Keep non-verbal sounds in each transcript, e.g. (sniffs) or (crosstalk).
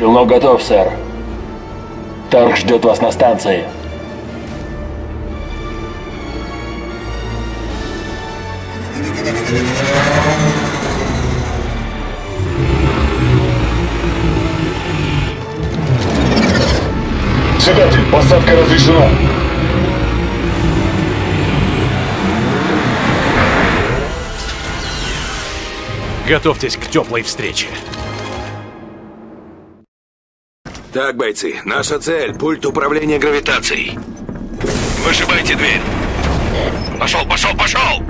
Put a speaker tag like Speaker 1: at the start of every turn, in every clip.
Speaker 1: Челнок готов, сэр. Тарх ждет вас на станции.
Speaker 2: Председатель, посадка разрешена.
Speaker 3: Готовьтесь к теплой встрече.
Speaker 4: Так, бойцы, наша цель — пульт управления гравитацией. Вышибайте дверь. Пошел, пошел, пошел!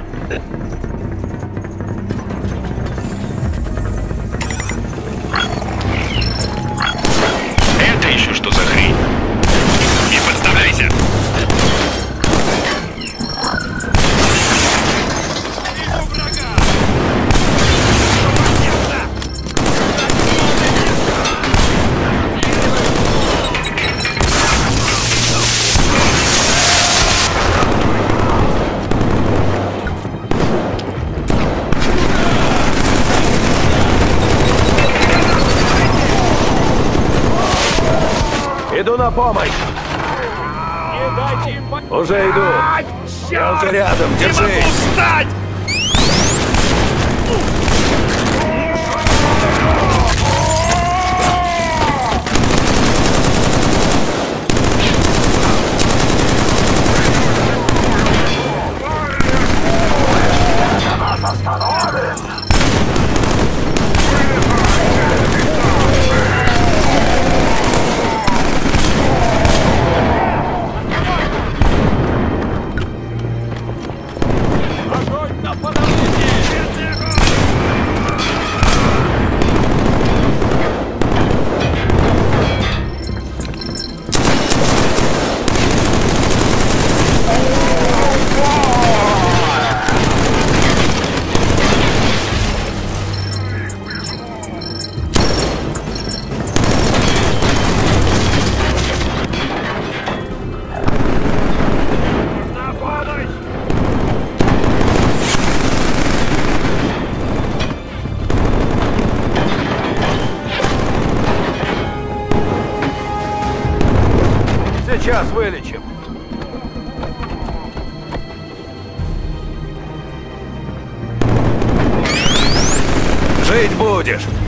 Speaker 3: На помощь. Уже иду.
Speaker 4: Я уже рядом, держись!
Speaker 3: Сейчас вылечим.
Speaker 4: Жить будешь!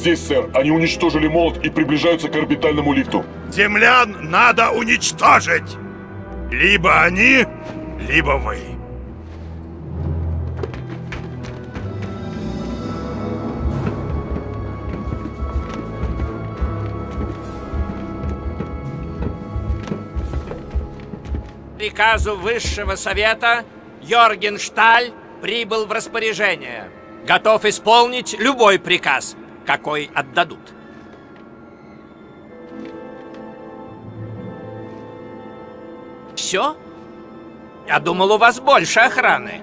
Speaker 2: Здесь, сэр. Они уничтожили молот и приближаются к орбитальному лифту.
Speaker 5: Землян надо уничтожить! Либо они, либо вы.
Speaker 6: приказу Высшего Совета Йорген Шталь прибыл в распоряжение. Готов исполнить любой приказ, какой отдадут. Все? Я думал, у вас больше охраны.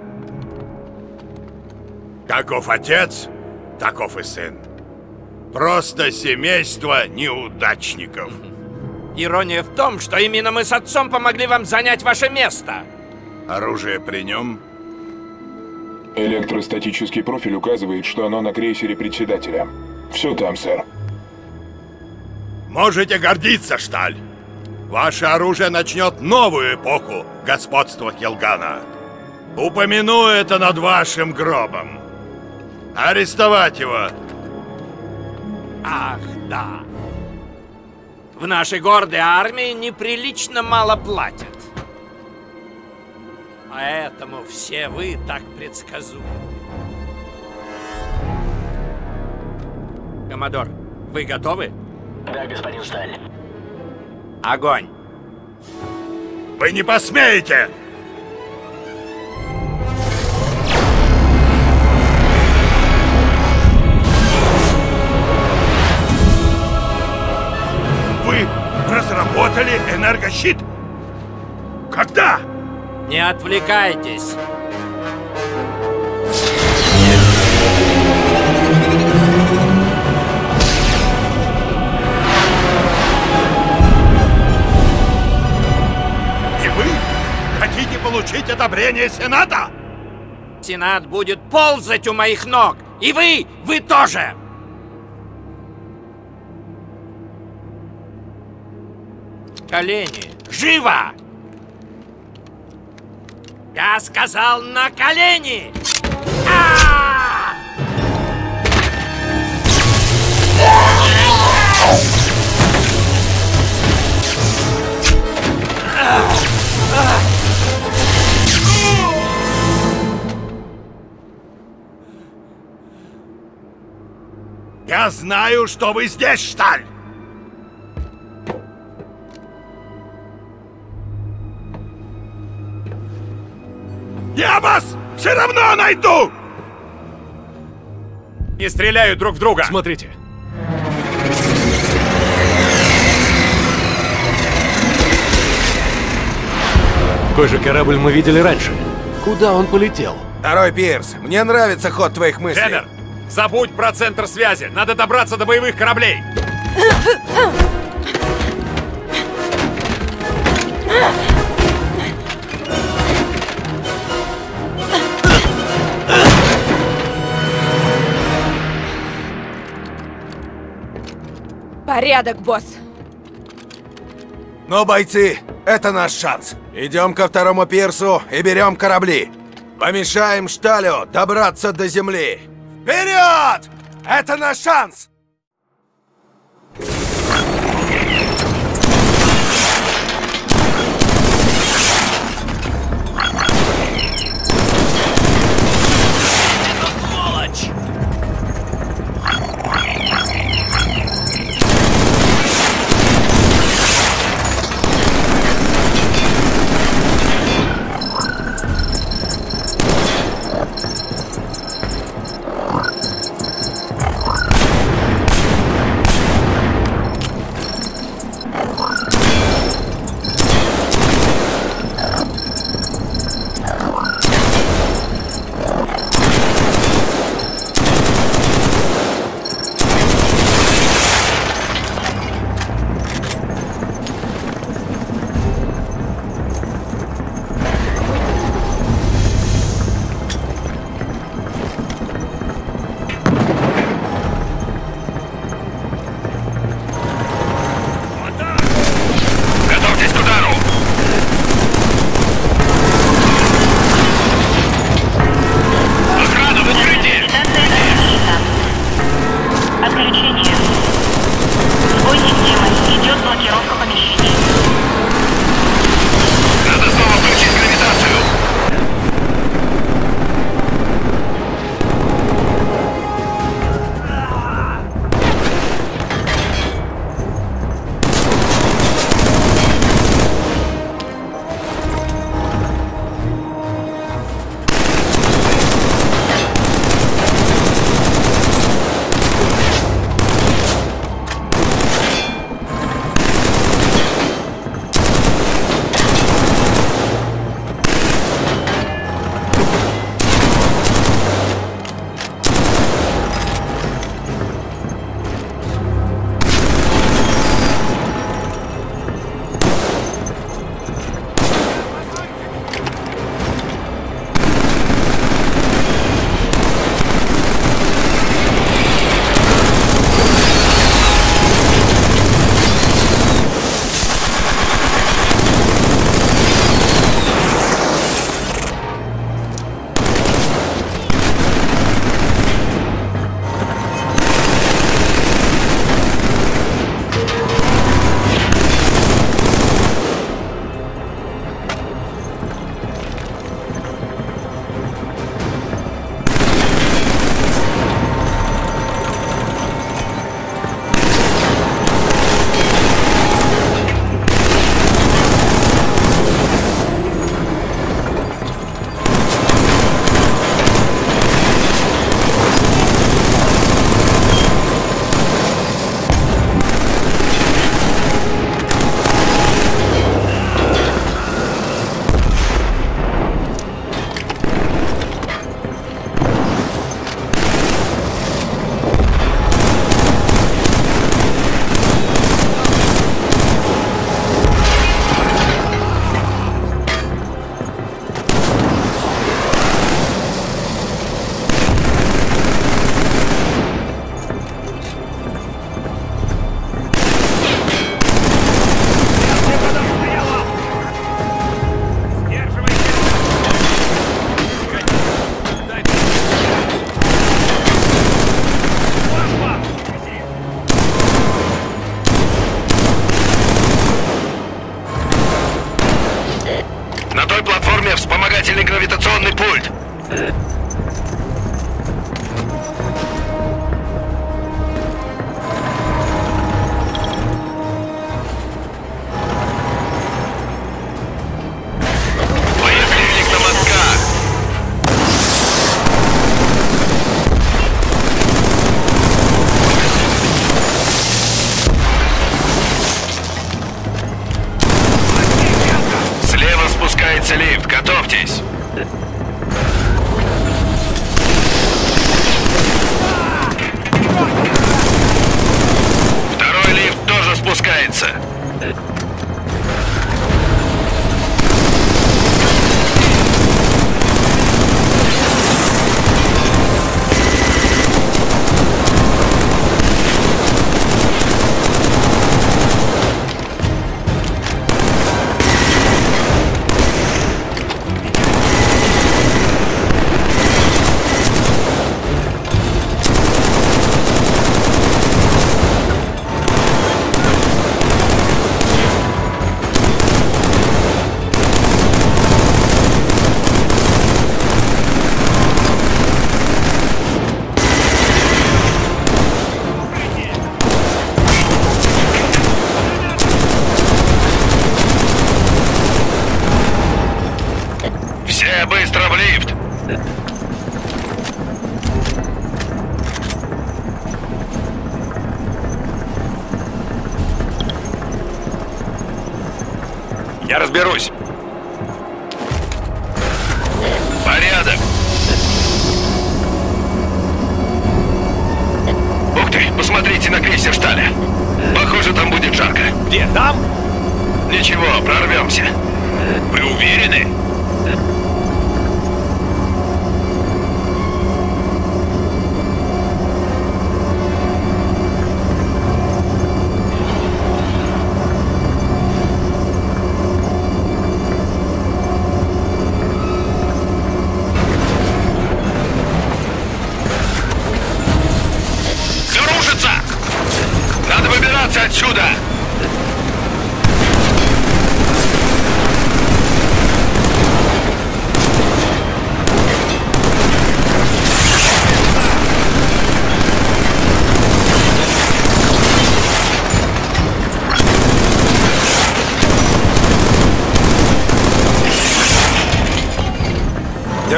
Speaker 5: Каков отец, таков и сын. Просто семейство неудачников.
Speaker 6: Ирония в том, что именно мы с отцом помогли вам занять ваше место.
Speaker 5: Оружие при нем?
Speaker 2: Электростатический профиль указывает, что оно на крейсере председателя. Все там, сэр.
Speaker 5: Можете гордиться, Шталь. Ваше оружие начнет новую эпоху господства Келгана. Упомяну это над вашим гробом. Арестовать его.
Speaker 6: Ах, да. В нашей гордой армии неприлично мало платят. Поэтому все вы так предсказуемы. Коммодор, вы готовы?
Speaker 1: Да, господин Шталь.
Speaker 6: Огонь!
Speaker 5: Вы не посмеете! Вы разработали энергощит? Когда?
Speaker 6: Не отвлекайтесь!
Speaker 5: И вы хотите получить одобрение Сената?
Speaker 6: Сенат будет ползать у моих ног! И вы! Вы тоже! Колени! Живо! Я сказал на колени! А!
Speaker 5: Я знаю, что вы здесь, Шталь! Я вас все равно найду!
Speaker 3: Не стреляют друг в друга! Смотрите. Такой же корабль мы видели раньше. Куда он полетел?
Speaker 4: Второй Пирс, мне нравится ход твоих мыслей.
Speaker 3: Хедер, забудь про центр связи. Надо добраться до боевых кораблей. (laughs)
Speaker 7: Порядок, босс.
Speaker 4: Но, бойцы, это наш шанс. Идем ко второму пирсу и берем корабли. Помешаем Шталю добраться до земли. Вперед! Это наш шанс!
Speaker 7: Лифт. Готовьтесь.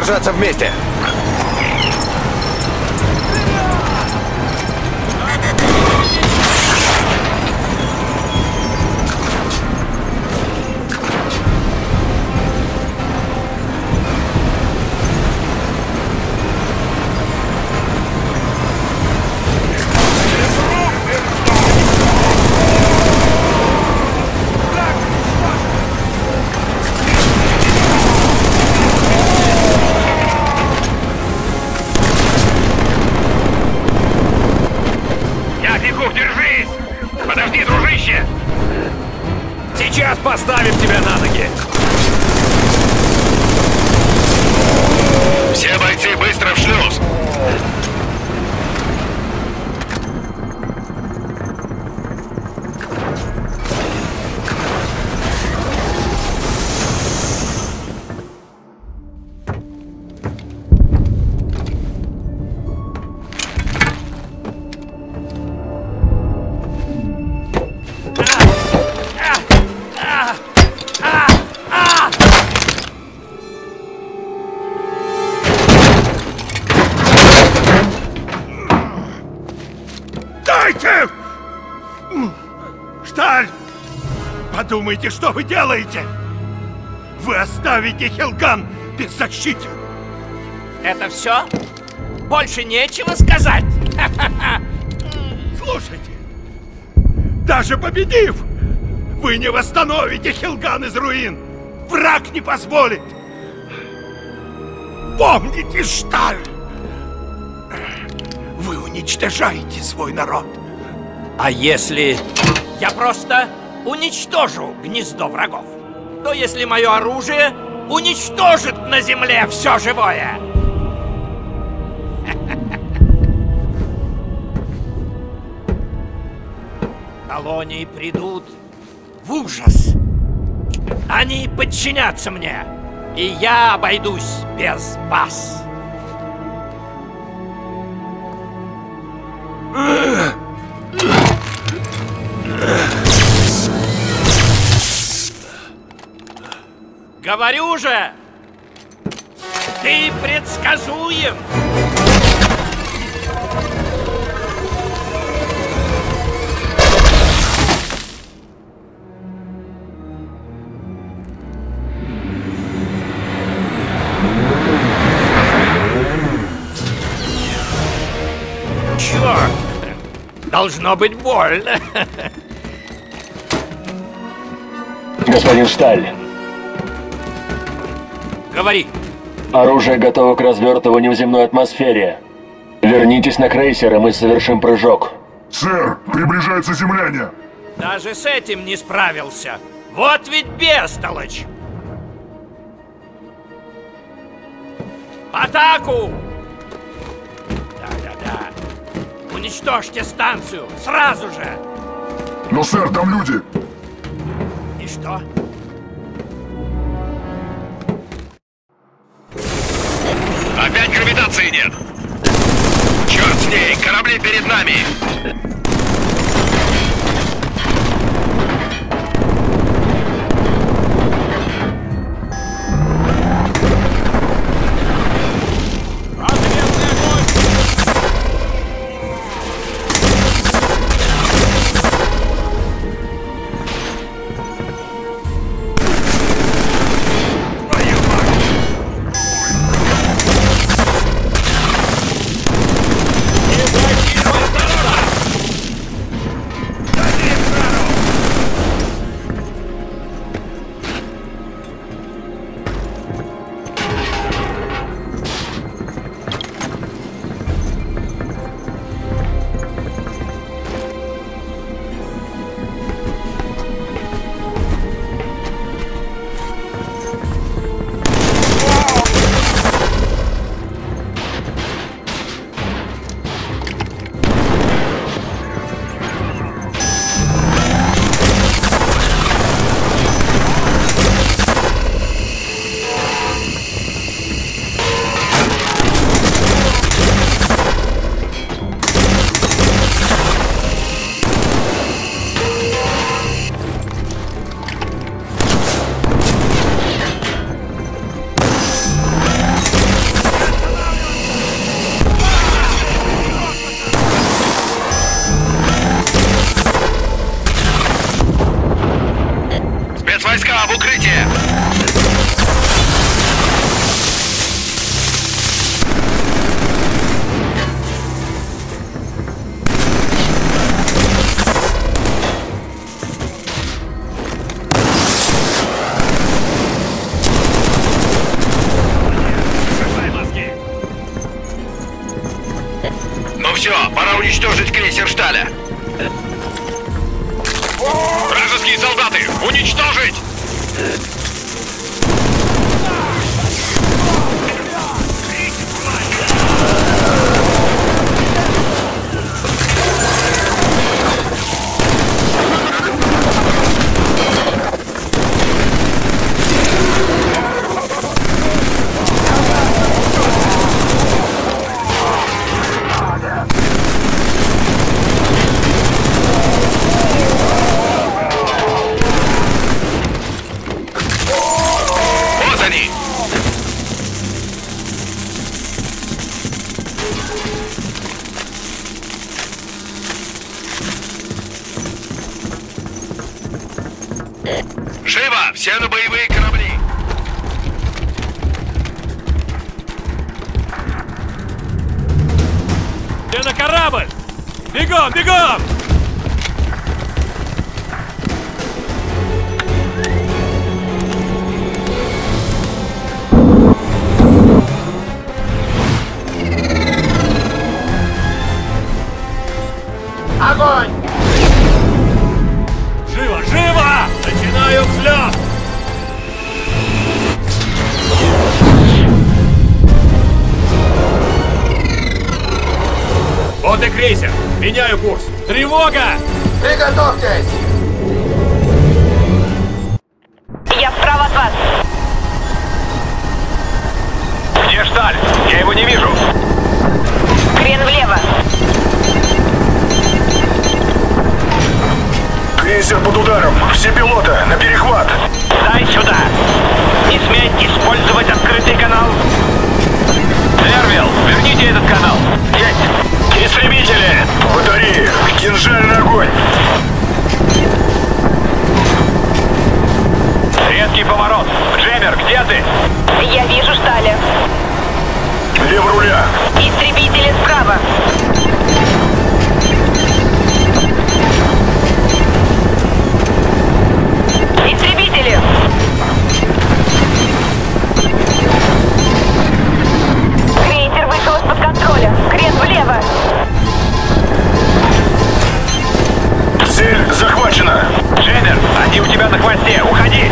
Speaker 4: Держаться вместе!
Speaker 7: Дружище!
Speaker 3: Сейчас поставим тебя на ноги!
Speaker 7: Все бойцы быстро в шлюз!
Speaker 5: Подумайте, что вы делаете! Вы оставите Хелган без защиты!
Speaker 6: Это все? Больше нечего сказать? (laughs)
Speaker 5: Слушайте! Даже победив, вы не восстановите Хелган из руин! Враг не позволит! Помните, Шталь! Вы уничтожаете свой народ!
Speaker 6: А если я просто уничтожу гнездо врагов? То если мое оружие уничтожит на земле все живое? (laughs) Колонии придут в ужас. Они подчинятся мне. И я обойдусь без вас. (sniffs) Говорю же, ты предсказуем. Черт! Должно быть больно. (laughs)
Speaker 1: Господин Шталь,
Speaker 6: Говори.
Speaker 1: оружие готово к развертыванию в земной атмосфере. Вернитесь на крейсер, и мы совершим прыжок.
Speaker 8: Сэр, приближаются земляне!
Speaker 6: Даже с этим не справился. Вот ведь бестолочь! Атаку! Да-да-да. Уничтожьте станцию! Сразу же!
Speaker 8: Но, сэр, там люди!
Speaker 6: И что?
Speaker 7: Нет! Черт с ней! Корабли перед нами! Вражеские солдаты! Уничтожить!
Speaker 9: Справа.
Speaker 10: Истребители!
Speaker 9: Крейсер вышел из-под контроля. Крен влево.
Speaker 8: Цель захвачена.
Speaker 10: Джеммер, они у тебя на хвосте. Уходи.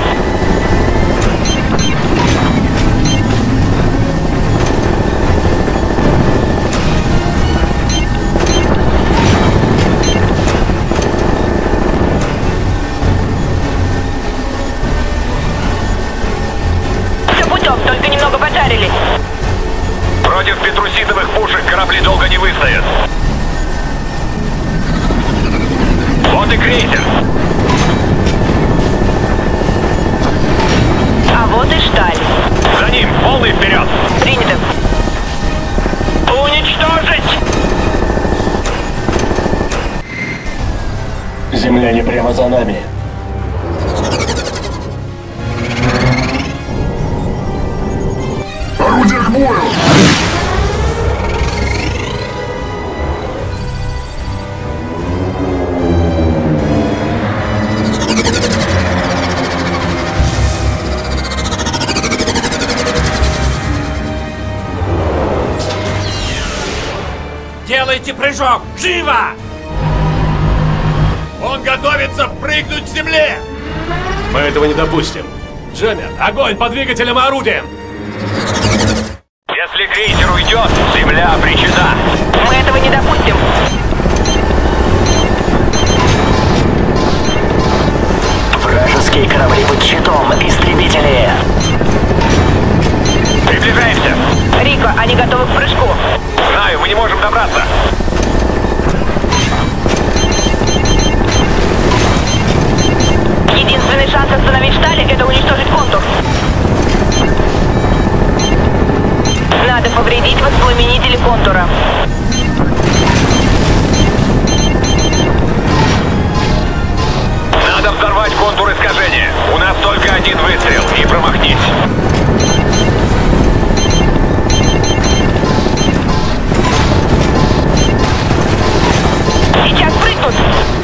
Speaker 10: Вот
Speaker 3: этого не допустим. Джеммер, огонь по двигателям и орудиям!
Speaker 10: Если крейсер уйдет, земля обречена.
Speaker 9: Мы этого не допустим.
Speaker 1: Вражеские корабли под щитом, истребители.
Speaker 10: Приближаемся.
Speaker 9: Рико, они готовы к прыжку.
Speaker 10: Знаю, мы не можем добраться.
Speaker 9: Единственный шанс остановить Шталя — это уничтожить контур. Надо повредить воспламенители контура.
Speaker 10: Надо взорвать контур искажения. У нас только один выстрел, и промахнись.
Speaker 9: Сейчас прыгнут!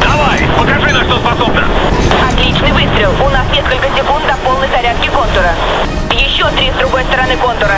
Speaker 10: Покажи, на что способна.
Speaker 9: Отличный выстрел. У нас несколько секунд до полной зарядки контура. Еще три с другой стороны контура.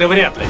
Speaker 10: Это
Speaker 3: вряд ли.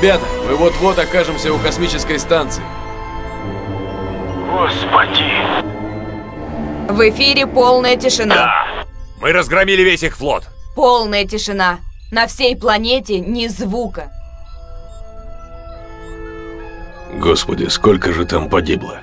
Speaker 3: Ребята, мы вот-вот окажемся у космической станции.
Speaker 8: Господи.
Speaker 11: В эфире полная тишина.
Speaker 7: Мы разгромили весь их флот.
Speaker 11: Полная тишина. На всей планете ни звука.
Speaker 3: Господи, сколько же там погибло?